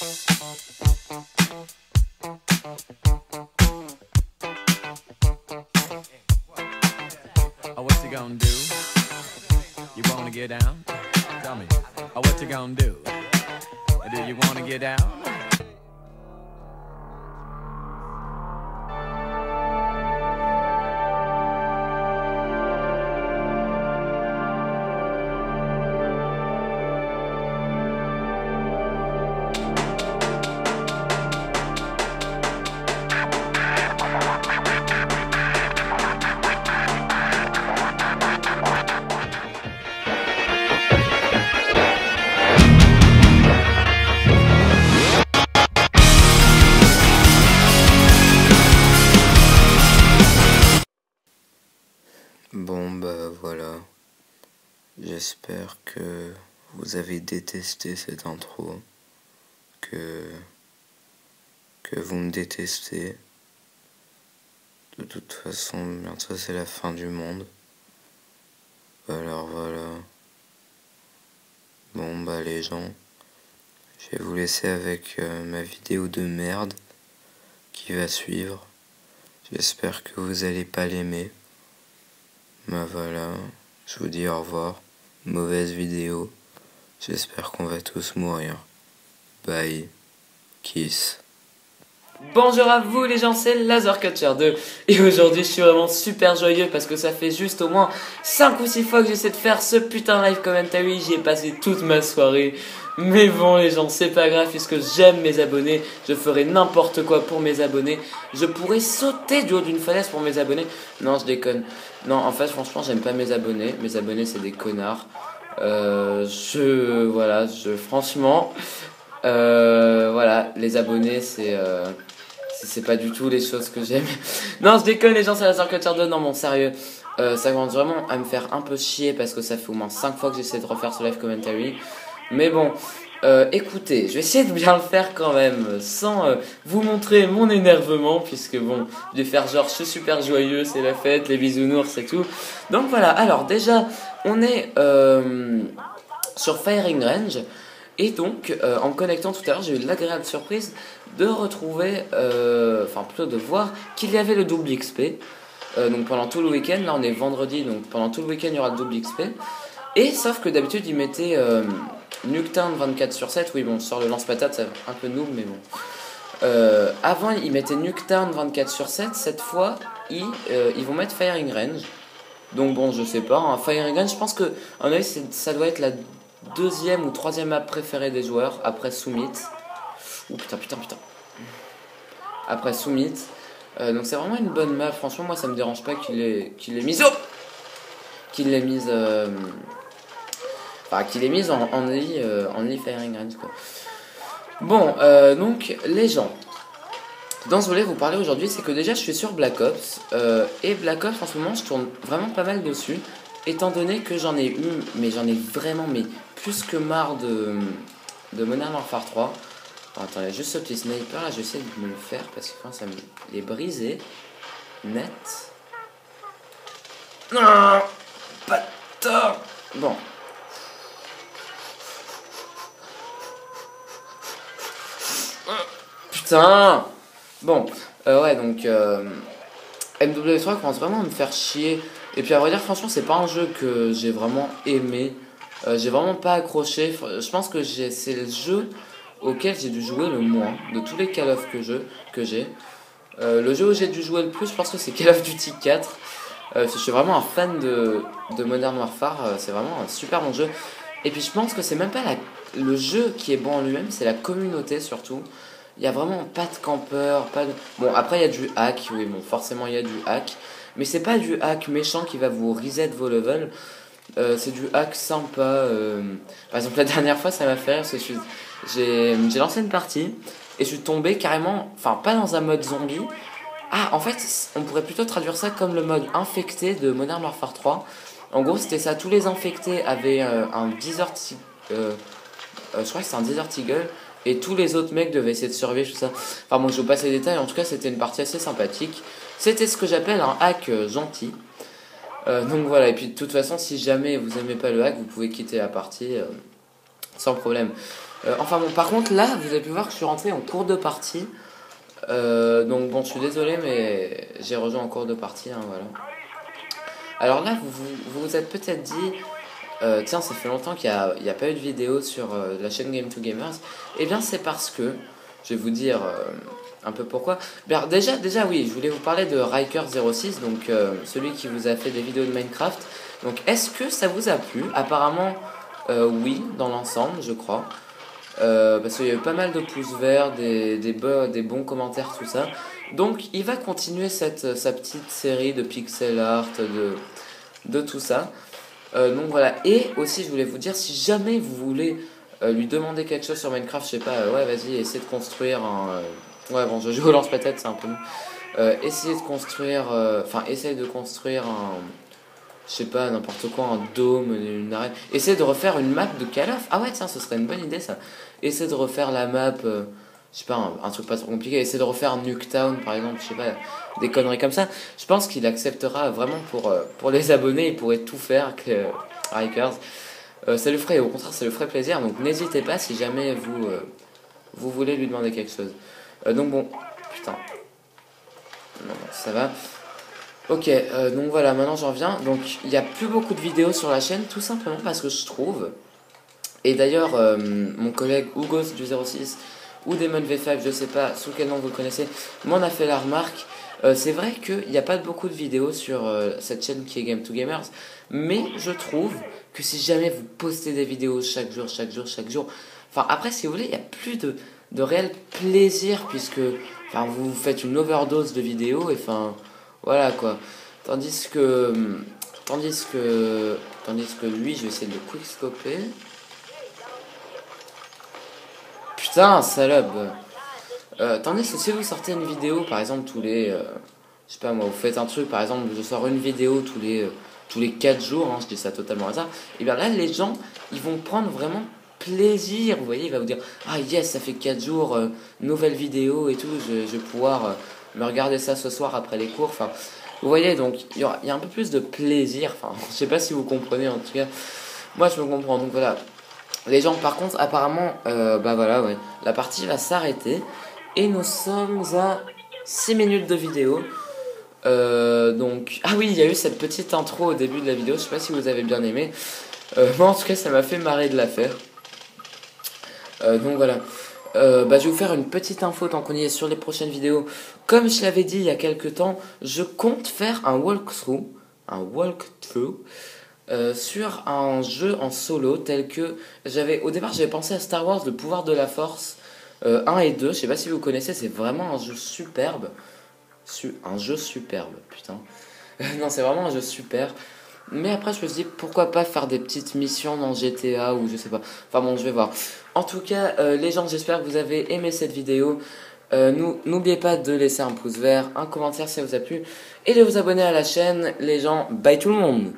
Oh, what you gonna do? You wanna get down? Tell me. Oh, what you gonna do? Do you wanna get down? Bon bah voilà. J'espère que vous avez détesté cette intro. Que que vous me détestez. De toute façon, bientôt c'est la fin du monde. Alors voilà. Bon bah les gens, je vais vous laisser avec euh, ma vidéo de merde qui va suivre. J'espère que vous allez pas l'aimer. Bah voilà, je vous dis au revoir. Mauvaise vidéo. J'espère qu'on va tous mourir. Bye. Kiss. Bonjour à vous les gens, c'est Lasercutcher 2 et aujourd'hui je suis vraiment super joyeux parce que ça fait juste au moins 5 ou 6 fois que j'essaie de faire ce putain live commentary, j'y ai passé toute ma soirée. Mais bon les gens, c'est pas grave puisque j'aime mes abonnés, je ferai n'importe quoi pour mes abonnés, je pourrais sauter du haut d'une falaise pour mes abonnés. Non, je déconne. Non, en fait franchement j'aime pas mes abonnés, mes abonnés c'est des connards. Euh, je voilà, je franchement euh, voilà, les abonnés c'est euh, c'est- c'est pas du tout les choses que j'aime. non, je déconne, les gens, c'est la Cutter 2. Non, mon sérieux, euh, ça commence vraiment à me faire un peu chier parce que ça fait au moins 5 fois que j'essaie de refaire ce live commentary. Mais bon, écoutez, je vais essayer de bien le faire quand même, sans vous montrer mon énervement, puisque bon, je vais faire genre, je suis super joyeux, c'est la fête, les bisounours et tout. Donc voilà, alors déjà, on est sur Firing Range. Et donc, euh, en me connectant tout à l'heure, j'ai eu l'agréable surprise de retrouver, euh, enfin plutôt de voir qu'il y avait le double XP. Euh, donc pendant tout le week-end, là on est vendredi, donc pendant tout le week-end il y aura le double XP. Et sauf que d'habitude ils mettaient euh, Nuketown 24 sur 7, oui bon, sur le lance-patate c'est un peu noob, mais bon. Avant ils mettaient Nuketown 24 sur 7, cette fois ils, vont mettre Firing Range. Donc bon, je sais pas, hein. Firing Range, je pense que, avis, c'est- ça doit être la deuxième ou troisième map préférée des joueurs après Summit. Ouh putain, putain, putain. Après Summit. Euh, donc c'est vraiment une bonne map. Franchement, moi ça me dérange pas qu'il ait, qu'il ait mise. Oh qu'il l'ait mise. euh, Enfin, qu'il ait mise en only, euh, only firing quoi. Bon, euh, donc les gens. Dont je voulais vous parler aujourd'hui, c'est que déjà je suis sur Black Ops. et Black Ops en ce moment, je tourne vraiment pas mal dessus. Étant donné que j'en ai eu, mais j'en ai vraiment, mais plus que marre de, de Modern Warfare 3. Bon, attends, il y a juste ce petit sniper là, j'essaie de me le faire parce que enfin, ça me il est brisé. Net. Non Pas tort Bon. Putain Bon, euh, ouais, donc euh, MW3 commence vraiment à me faire chier. Et puis à vrai dire, franchement, c'est pas un jeu que j'ai vraiment aimé. Euh, j'ai vraiment pas accroché. Je pense que j'ai- c'est le jeu auquel j'ai dû jouer le moins de tous les Call of que je- que j'ai. Euh, le jeu où j'ai dû jouer le plus, je pense que c'est Call of Duty 4. Euh, je suis vraiment un fan de, de Modern Warfare. c'est vraiment un super bon jeu. Et puis je pense que c'est même pas le jeu qui est bon en lui-même, c'est la communauté surtout. Il y a vraiment pas de campeur, pas de... Bon, après il y a du hack, oui, bon, forcément il y a du hack. Mais c'est pas du hack méchant qui va vous reset vos levels. Euh, c'est du hack sympa. euh. Par exemple, la dernière fois, ça m'a fait rire j'ai lancé une partie et je suis tombé carrément, enfin, pas dans un mode zombie. Ah, en fait, on pourrait plutôt traduire ça comme le mode infecté de Modern Warfare 3. En gros, c'était ça. Tous les infectés avaient euh, un Desert je crois que c'est un Desert Eagle. Et tous les autres mecs devaient essayer de survivre, tout ça. Enfin bon, je vous passe les détails. En tout cas, c'était une partie assez sympathique. C'était ce que j'appelle un hack euh, gentil. Euh, donc voilà, et puis de toute façon, si jamais vous aimez pas le hack, vous pouvez quitter la partie euh, sans problème. Enfin bon, par contre, là, vous avez pu voir que je suis rentré en cours de partie. Donc bon, je suis désolé, mais j'ai rejoint en cours de partie, hein, voilà. Alors là, vous, vous, êtes peut-être dit, euh, tiens, ça fait longtemps qu'il n'y a, pas eu de vidéo sur euh, la chaîne Game to Gamers. Eh bien, c'est parce que, je vais vous dire euh, un peu pourquoi. Déjà, déjà, oui, je voulais vous parler de Riker06, donc celui qui vous a fait des vidéos de Minecraft. Donc, est-ce que ça vous a plu? Apparemment, oui, dans l'ensemble, je crois. Parce qu'il y a eu pas mal de pouces verts, des, bons commentaires, tout ça. Donc il va continuer cette, sa petite série de pixel art, de tout ça. Euh, donc voilà, et aussi je voulais vous dire, si jamais vous voulez euh, lui demander quelque chose sur Minecraft, je sais pas, ouais vas-y, essaie de construire un... ouais bon, je joue au lance-patate, c'est un peu... essayez de construire... Enfin, essaye de construire un je sais pas, n'importe quoi, un dôme, une arène. Essaye de refaire une map de Call. Ah ouais, tiens, ce serait une bonne idée ça. Essaye de refaire la map, euh, je sais pas, un, truc pas trop compliqué. Essaye de refaire Nuketown par exemple, je sais pas, des conneries comme ça. Je pense qu'il acceptera vraiment pour, euh, pour les abonnés, il pourrait tout faire que euh, Rikers. ça lui ferait, au contraire, ça lui ferait plaisir. Donc n'hésitez pas si jamais vous, vous voulez lui demander quelque chose. donc bon, putain. Non, ça va. Ok, euh, donc voilà, maintenant j'en reviens. Donc il n'y a plus beaucoup de vidéos sur la chaîne, tout simplement parce que je trouve. Et d'ailleurs, euh, mon collègue Hugos du 06 ou Demon V5, je sais pas sous quel nom vous le connaissez, m'en a fait la remarque. Euh, c'est vrai qu'il n'y a pas beaucoup de vidéos sur cette chaîne qui est Game to Gamers, mais je trouve que si jamais vous postez des vidéos chaque jour, chaque jour, chaque jour, enfin après si vous voulez, il n'y a plus de, de réel plaisir puisque enfin, vous faites une overdose de vidéos et enfin voilà quoi. Tandis que. Tandis que. Tandis que lui, je vais essayer de le quickscoper. Putain, salope. Euh, que si vous sortez une vidéo, par exemple, tous les. Euh, je sais pas moi, vous faites un truc, par exemple, je sors une vidéo tous les. Euh, tous les 4 jours, hein, je dis ça totalement hasard, et bien là, les gens, ils vont prendre vraiment plaisir, vous voyez, il va vous dire, ah yes, ça fait 4 jours, euh, nouvelle vidéo et tout, je, je vais pouvoir me regarder ça ce soir après les cours. Enfin, vous voyez, donc il y, y, a un peu plus de plaisir. Enfin, je sais pas si vous comprenez en tout cas. Moi, je me comprends. Donc voilà. Les gens, par contre, apparemment, euh, bah voilà, ouais. La partie va s'arrêter. Et nous sommes à 6 minutes de vidéo. Euh, donc, ah oui, il y a eu cette petite intro au début de la vidéo. Je sais pas si vous avez bien aimé. Euh, moi, en tout cas, ça m'a fait marrer de la faire. Euh, donc voilà. Euh, bah, je vais vous faire une petite info tant qu'on y est sur les prochaines vidéos. Comme je l'avais dit il y a quelques temps, je compte faire un walkthrough, un walkthrough euh, sur un jeu en solo tel que j'avais au départ j'avais pensé à Star Wars le pouvoir de la force 1 euh, et 2. Je sais pas si vous connaissez, c'est vraiment un jeu superbe. un jeu superbe, putain. non, c'est vraiment un jeu super. Mais après, je me suis dit, pourquoi pas faire des petites missions dans GTA ou je sais pas. Enfin bon, je vais voir. En tout cas, euh, les gens, j'espère que vous avez aimé cette vidéo. Euh, N'oubliez pas de laisser un pouce vert, un commentaire si ça vous a plu. Et de vous abonner à la chaîne. Les gens, bye tout le monde